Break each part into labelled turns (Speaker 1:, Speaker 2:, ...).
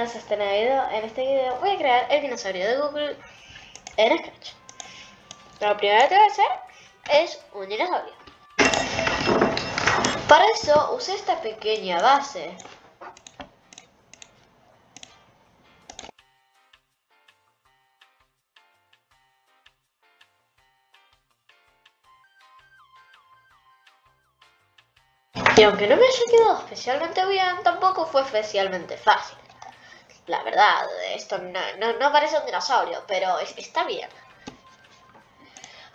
Speaker 1: buenas, este video. En este video voy a crear el dinosaurio de Google en Scratch. Lo primero que voy a hacer es un dinosaurio. Para eso usé esta pequeña base. Y aunque no me haya quedado especialmente bien, tampoco fue especialmente fácil. La verdad, esto no, parece un dinosaurio, pero está bien.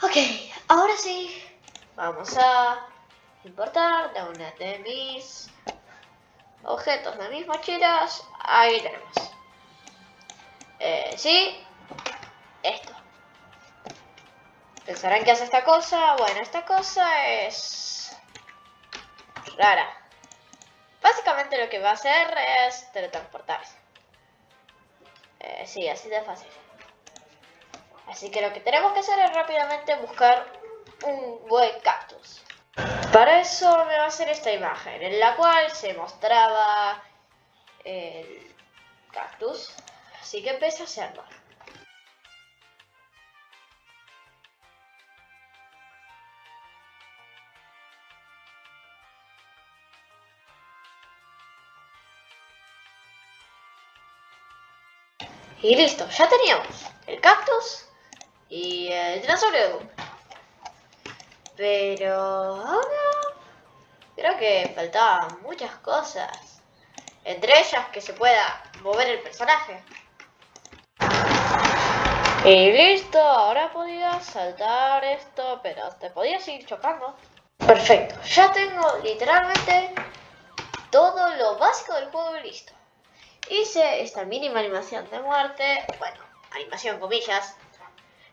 Speaker 1: Ok, ahora sí, vamos a importar de una de mis objetos de mis mochilas. Ahí tenemos. Eh, sí, esto. Pensarán que hace esta cosa. Bueno, esta cosa es rara. Básicamente lo que va a hacer es teletransportarse. Eh, sí, así de fácil. Así que lo que tenemos que hacer es rápidamente buscar un buen cactus. Para eso me va a hacer esta imagen, en la cual se mostraba el cactus. Así que empecé a hacerlo. Y listo, ya teníamos el cactus y el dinosaurio Pero ahora creo que faltaban muchas cosas. Entre ellas que se pueda mover el personaje. Y listo, ahora podías saltar esto, pero te podías ir chocando. Perfecto, ya tengo literalmente todo lo básico del juego listo. Hice esta mínima animación de muerte, bueno, animación comillas,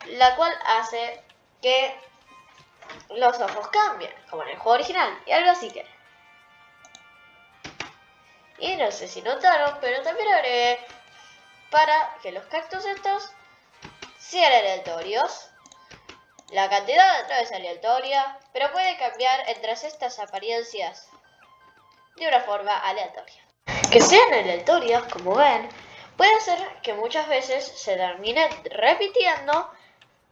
Speaker 1: la cual hace que los ojos cambien, como en el juego original, y algo así que. Y no sé si notaron, pero también haré para que los cactus estos sean aleatorios. La cantidad de otra vez aleatoria, pero puede cambiar entre estas apariencias de una forma aleatoria que sean aleatorios, como ven, puede hacer que muchas veces se termine repitiendo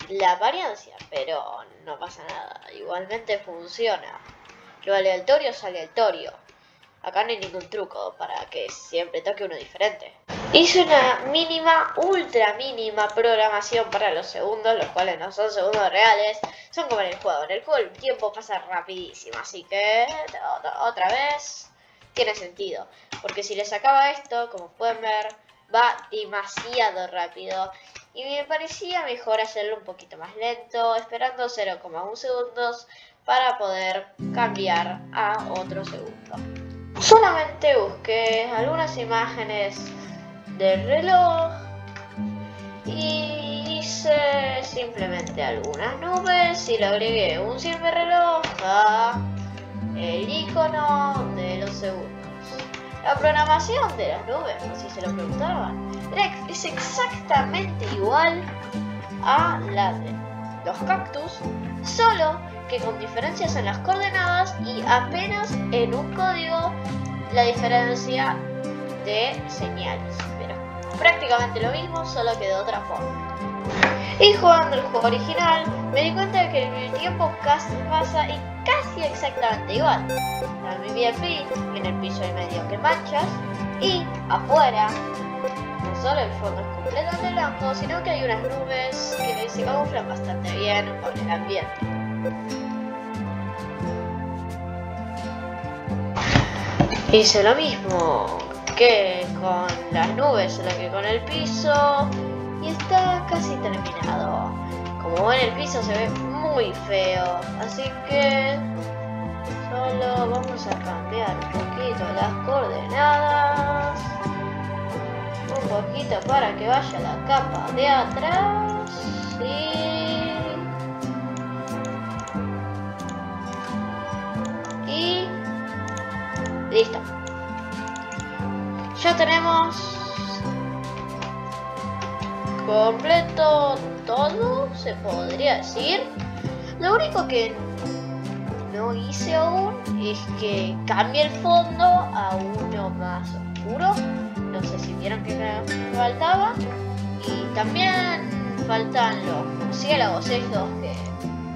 Speaker 1: la apariencia, pero no pasa nada, igualmente funciona. Lo aleatorio es aleatorio. Acá no hay ningún truco para que siempre toque uno diferente. Hice una mínima, ultra mínima programación para los segundos, los cuales no son segundos reales, son como en el juego. En el juego el tiempo pasa rapidísimo, así que otra vez tiene sentido. Porque si les acaba esto, como pueden ver, va demasiado rápido. Y me parecía mejor hacerlo un poquito más lento, esperando 0,1 segundos para poder cambiar a otro segundo. Solamente busqué algunas imágenes del reloj y hice simplemente algunas nubes y le agregué un silver reloj a el icono de los segundos. La programación de las nubes, si se lo preguntaban, es exactamente igual a la de los cactus, solo que con diferencias en las coordenadas y apenas en un código la diferencia de señales. Pero prácticamente lo mismo, solo que de otra forma. Y jugando el juego original, me di cuenta de que el tiempo casi pasa y casi exactamente igual. La misma fin en el piso y medio que manchas y afuera no solo el fondo es completamente blanco, sino que hay unas nubes que se camuflan bastante bien con el ambiente. Hice lo mismo que con las nubes, lo que con el piso y está casi terminado. Como ven el piso se ve muy feo, así que solo vamos a cambiar un poquito las coordenadas. Un poquito para que vaya la capa de atrás. Y... Listo. Ya tenemos completo todo, se podría decir. Lo único que no hice aún es que cambie el fondo a uno más oscuro. No sé si vieron que faltaba. Y también faltan los murciélagos estos que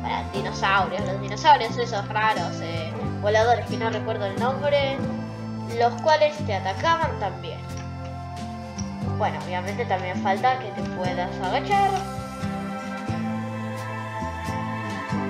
Speaker 1: para dinosaurios, los dinosaurios esos raros, eh, voladores que no recuerdo el nombre, los cuales te atacaban también. Bueno, obviamente también falta que te puedas agachar